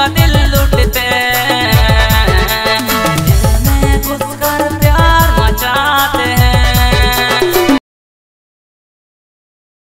canela